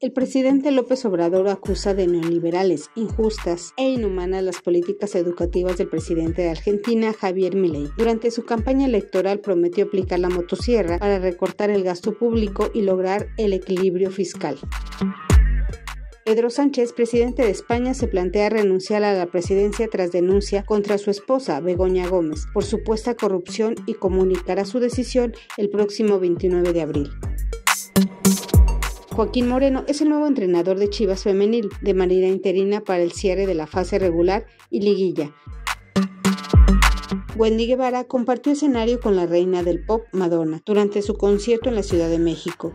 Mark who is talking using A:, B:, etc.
A: El presidente López Obrador acusa de neoliberales, injustas e inhumanas las políticas educativas del presidente de Argentina, Javier Milei. Durante su campaña electoral prometió aplicar la motosierra para recortar el gasto público y lograr el equilibrio fiscal. Pedro Sánchez, presidente de España, se plantea renunciar a la presidencia tras denuncia contra su esposa, Begoña Gómez, por supuesta corrupción y comunicará su decisión el próximo 29 de abril. Joaquín Moreno es el nuevo entrenador de Chivas Femenil de manera interina para el cierre de la fase regular y liguilla. Wendy Guevara compartió escenario con la reina del pop Madonna durante su concierto en la Ciudad de México.